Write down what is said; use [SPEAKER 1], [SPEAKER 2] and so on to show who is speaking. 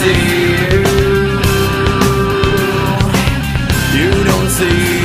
[SPEAKER 1] see you. You don't see